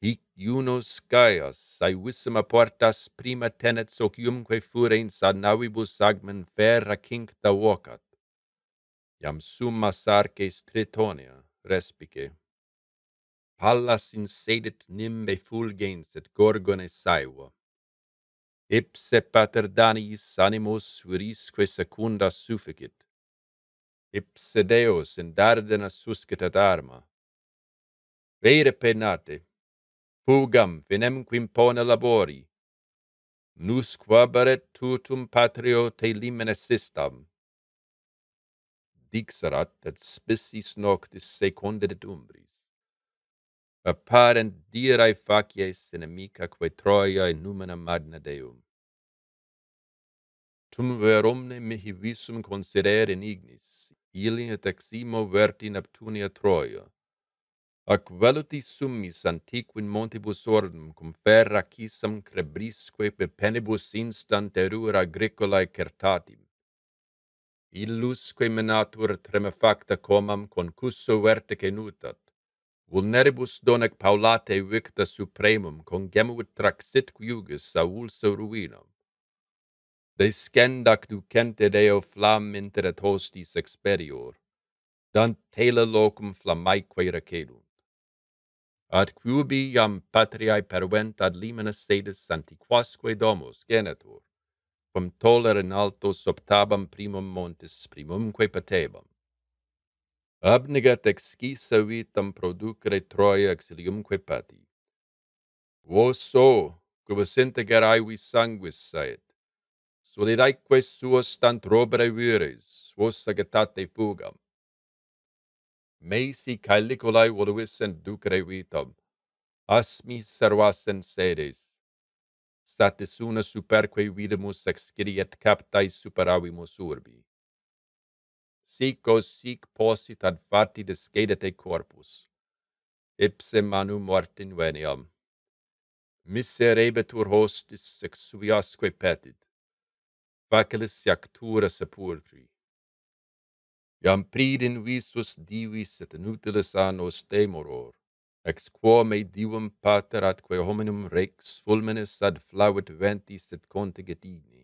Hic Junos Gaius saevissima portas prima tenet sociumque furens ad navibus agmen ferra cincta vocat. Iam summa sarces Tritonia respice. Pallas insedit nimbe fulgens et gorgone saevo ipse pater Daniis animus virisque secunda sufficit. Ipse Deus in dardena suscitat arma. Vere penate, fugam finem quim pone labori, nus quabaret tutum patrio te limen assistam. Dixerat et spissis noctis et umbri apparent dirae facies inimica quae Troiae numena magna Deum. Tum veromne mihi visum consider in ignis, ili et eximo verti Neptunia Troia. Ac veluti summis antiquin montibus ordum cum ferra cisam crebrisque pe penibus instant erur agricolae certatim. Illusque menatur tremefacta comam concusso verte nutat, Vulneribus donec paulate victa supremum congemuit traxit quiugis saulso ruinam. Descendac ducente Deo flam inter et hostis experior, dant tela locum flammaeque recedunt. Ad quiubi iam patriae pervent ad limenes sedis santiquasque domus genetur, quam toler in alto sub primum montis primumque patebam abnegat excisa vitam producere Troia exiliumque pati. Vos so, quibus sentegar aevi sanguis saet, solidaeque suos stant robere vires, vos agitate fugam. Meisi caeliculae voluis en ducere vitam, asmi servasen sedes, satis una superque vidimus exciriet captae superavimus urbi. Sicos sic possit ad fati descedete corpus. Ipse manu mortin veniam. Miserebetur hostis sexuiasque petit. Facilis iactura sepulcri. Iam pridin visus divis et inutilis annos temoror. Ex quo me divum pater atque hominum rex fulminis ad flavit ventis et contigit igni.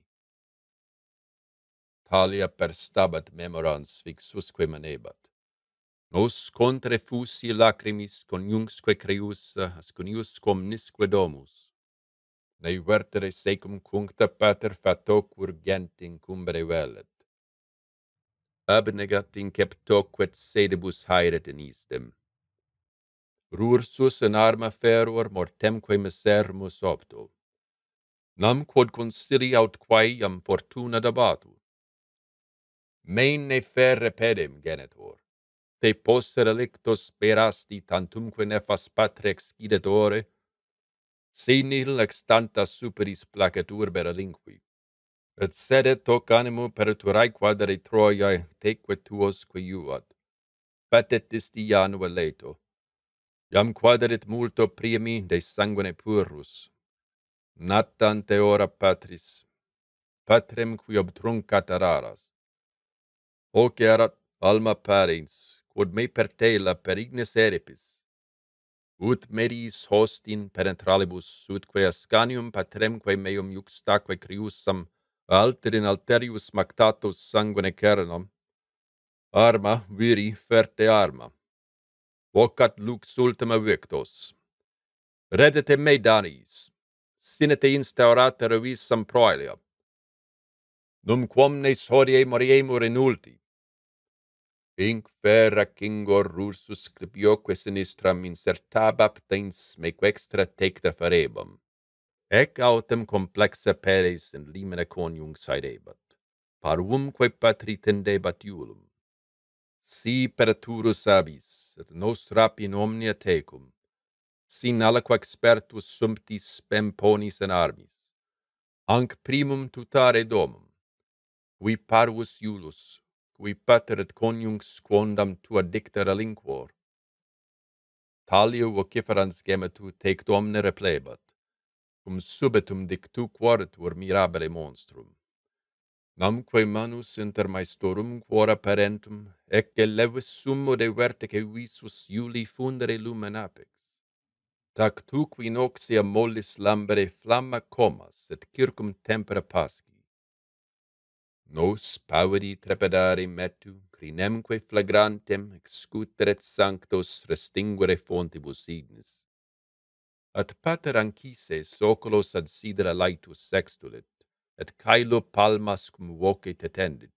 Talia perstabat memorans fixusque manebat. Nos contre fusi lacrimis coniungsque creus ascunius comnisque domus. Nei vertere secum cuncta pater fatoc urgentin cumbere velet. Abnegat inceptoquet sedibus haeret in istem. Rursus in arma feror mortemque misermus opto. Nam quod consili aut quae iam fortuna dabatur mene ferre pedem genitor. Te poster relicto sperasti tantumque nefas patrex idetore, si nil extanta superis placet urbe relinqui. Et sedet hoc animo perturae quadre Troiae, teque tuosque iuvat. Patet isti janua leto. Iam quaderit multo primi de sanguine purus. Natante ora patris, patrem qui obtruncat araras hoc erat alma parens, quod me per tela per ignes erepis. Ut meris host in penetralibus, utque ascanium patremque meum iuxtaque criusam, alter in alterius mactatus sanguine cernum, arma viri ferte arma. Vocat lux ultima victos. Redete me danis, sinete instaurata revisam proelia. Num quomnes hodie moriemur in ulti, Inc ferra cingo rursus scribioque sinistram insertabat tens meque extra tecta farebam. Ec autem complexa peres in limina coniung saerebat, parumque patri tendebat iulum. Si peraturus abis, et nos rap in omnia tecum, sin aliqua expertus sumptis spem ponis in armis, anc primum tutare domum, qui parvus iulus qui pater et coniunx quondam tua dicta relinquor. Talio vociferans gemetu tec domne replebat, cum subitum dictu quartur mirabile monstrum. Namque manus inter maestorum quora parentum, ecce levis summo de vertice visus Iuli fundere lumen apex. Tac tu qui noxia mollis lambere flamma comas, et circum tempera pasci. Nos pauri trepidare metu, crinemque flagrantem excuteret sanctos restinguere fontibus ignis. At pater anchise socolos ad sidera laetus sextulit, et caelo palmas cum voce tetendit.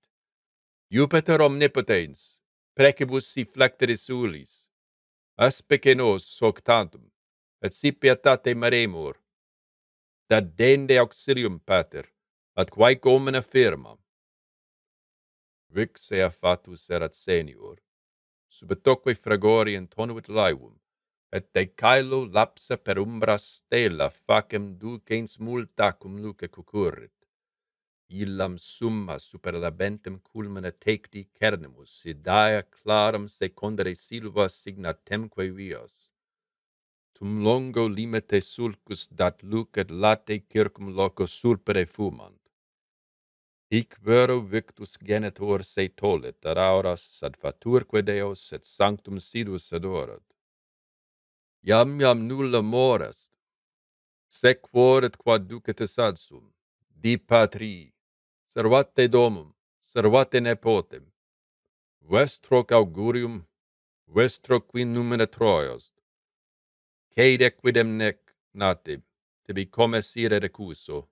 Jupiter omnipotens, precibus si flecteris ulis, aspece nos hoc tantum, et si pietate maremur. Dadende auxilium pater, ad quaec omina firmam, Vic sea fatus erat senior, Subitoque fragori intonuit laivum, et de caelo lapsa per umbra stella facem dulcens multa cum luce cucurrit. Illam summa super labentem culmina tecti cernemus, sidaea claram secondere silva signatemque vios. Tum longo limite sulcus dat lucet late circum loco surpere fumant. Hic vero victus genitor se tollit, ad auras, ad faturque Deos, et sanctum sidus adorat. Iam iam nulla morest, sequor et quad ducetis ad di patri, servate domum, servate nepotem, vestroc augurium, vestroc qui numina Troios, cede equidem nec nati, tibi comesire recuso,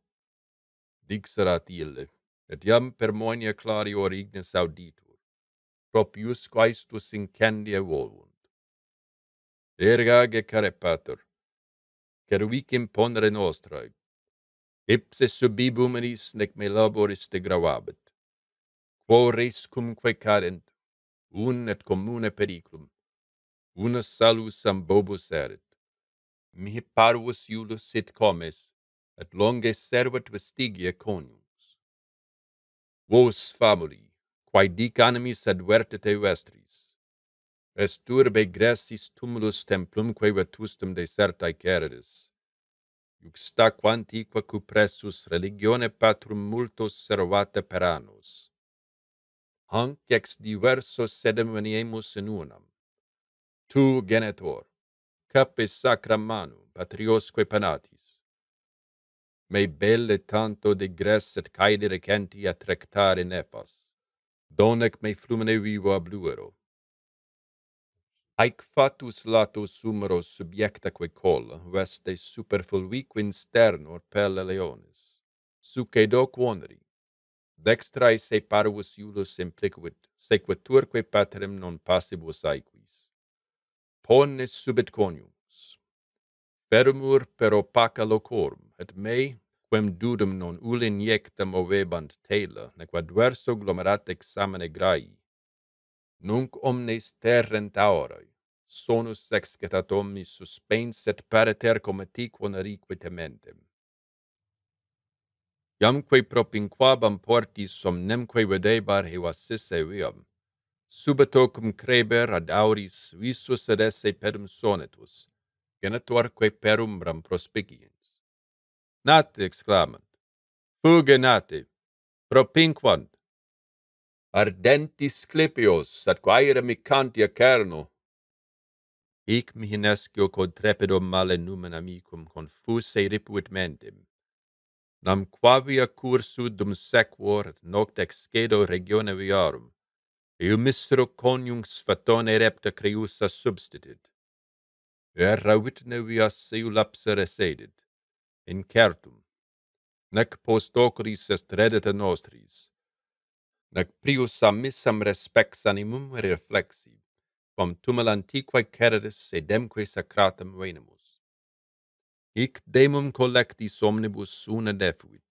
dixerat ille et iam per moenia clarior ignis auditur, propius quaestus incendia volvunt. Ergage carepatur, cervicim ponere nostrae, ipse subibum eris nec me laboris de gravabit, quo res cumque cadent, un et commune periculum, una salus ambobus erit. Mihi parvus iulus sit comes, et longe servat vestigia conium. Vos famuli, quae dic animis advertite vestris, est turbe gressis tumulus templumque vetustum desertae ceredis, iuxta quantiqua cupressus religione patrum multos servate per annos. Hanc ex diversos sedem veniemus in unam. Tu, genitor, capes sacra manu, patriosque panatis, mei belle tanto de gress et caede recenti a trectare nefas. Donec mei flumine vivo abluero. Aic fatus lato sumero subjectaque col, veste superfulvique in sternor pelle leonis. Suce doc oneri. Dextrae se parvus iulus implicuit, sequeturque patrem non passibus aequis. Ponne subit conium, fermur per opaca locorum, et mei quem dudum non ul injecta movebant tela, nec adverso glomerat examine grai. Nunc omnes terrent auroi, sonus excetat omnis suspens et pariter narique tementem. Iamque propinquabam portis somnemque vedebar hevasisse viam, subito cum creber ad auris visus ad esse perum sonetus, genatorque per umbram prospiciens nati exclamant, fuge nati, propinquant. Ardentis Sclepios, ad quaere micantia cerno. Hic mihinescio quod trepido male numen amicum confuse ripuit mentem. Nam quavia cursudum sequor et noct excedo regione viarum, eum misro coniunx fatone repta creusa substitit. Erra vitne via seu lapsa resedit in certum, nec post ocris est redete nostris, nec prius amissam respex animum reflexi, quam tumel antiquae ceredis sedemque sacratam venemus. Hic demum collectis omnibus una defuit,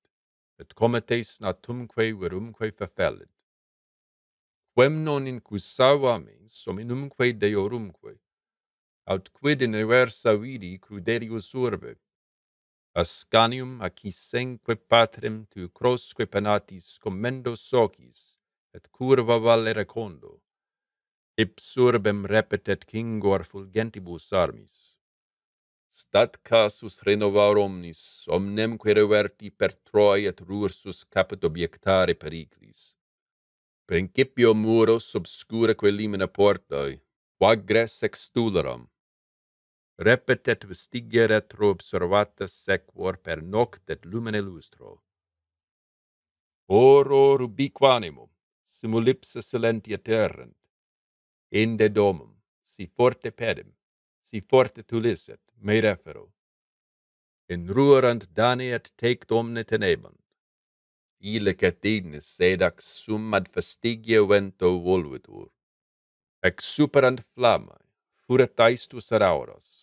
et cometes natumque virumque fefellit. Quem non inquisava mens hominumque deorumque, aut quid in eversa vidi cruderius urbe, Ascanium acquisenque patrem tu crosque penatis commendo socis, et curva valle recondo. Ipsurbem repetet kingor fulgentibus armis. Stat casus renovar omnis, omnemque reverti per Troe et Rursus capit objectare periclis. Principio muros obscura que limina portae, quagres extularam, repetet vestigia retro observata sequor per noct et lumine lustro. Oro rubiquanimum, simulipsa silentia terrent, inde domum, si forte pedem, si forte tulisset, me refero. In ruerant dani et tec domne tenebant. Ilec et ignis sedax sum ad fastigia vento volvitur. Ex superant flammae, furet aestus arauros,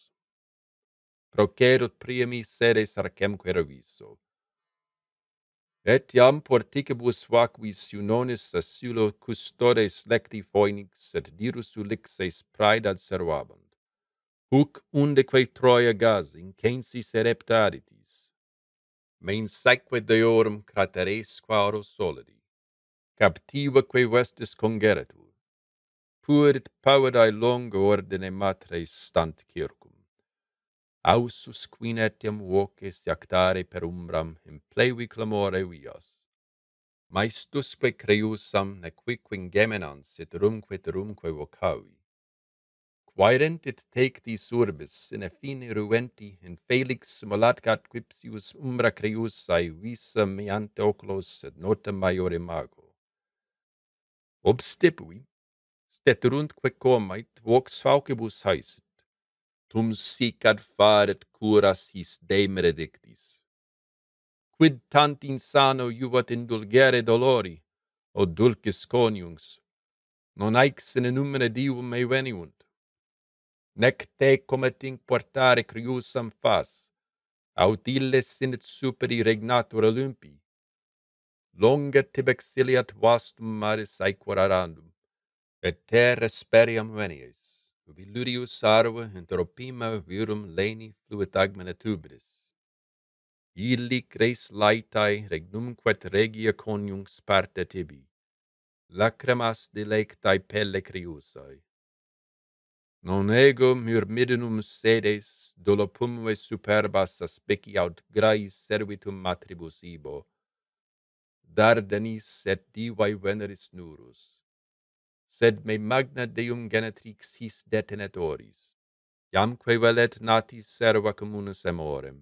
procerut priami sede sarcemque reviso. Et iam porticibus vacuis unonis asilo custodes lecti phoenix et dirus ulixes praedad servabant. Huc undeque Troia gas incensis ereptaditis. Mens seque deorum crateres quaro solidi, Captiva quae vestis congeritur. Puerit pavidae longo ordine matres stant circum ausus quine etiam voces iactare per umbram in plevi clamore vios. Maestusque creusam ne nequi quingemenan sit rumque rumque vocavi. Quaerentit tectis urbis, sine fine ruenti, in felix simulatcat quipsius umbra creusae visa meante oculos et nota maiore mago. Obstipui, steterundque comait, vox faucibus haesit, tum sic ad faret curas his de redictis. Quid tant insano juvat indulgere dolori, o dulcis coniungs, non aix in numere divum me veniunt. Nec te cometing portare criusam fas, aut illes sinit superi regnatur Olympi. Longa tib exiliat vastum maris aequor arandum, et terra speriam venies ubi ludius sarva interopima virum leni fluit agmena tubris. Illic res laetae regnumquet regia coniunx parte tibi, lacrimas delectae pelle criusae. Non ego myrmidinum sedes dolopumve superbas aspeciaut grais servitum matribus ibo, dardenis et divae veneris nurus sed me magna deum genetrix his detenetoris, jamque velet natis serva communis amorem.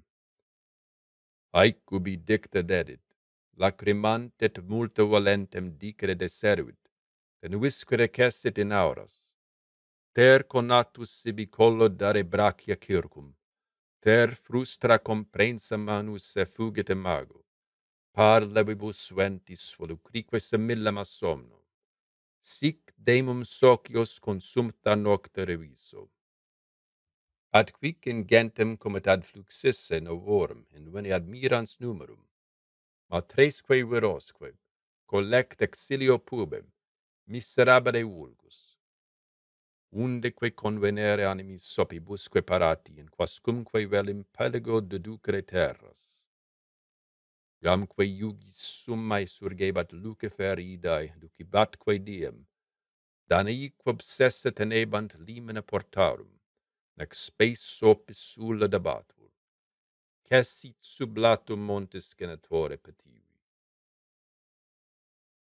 Haec ubi dicta dedit, lacrimant et multa volentem dicere deservit, tenuiscere cessit in auras. Ter conatus sibi collo dare brachia circum, ter frustra comprensa manus effugit imago, par levibus ventis volucrique semillam a somno, sic demum socios consumta nocte reviso. Ad quic in gentem comet ad fluxisse novorum, in veni admirans numerum, matresque virosque, collect exilio pubem, miserabile vulgus. Undeque convenere animis sopibusque parati, in quascumque velim pelego deducere terras, quamque iugis summae surgebat lucifer idae, ducibatque diem, Danei quob sesse tenebant limina portarum, nec spes sopis sulla dabatur, cessit sub latum montes genetore petiv.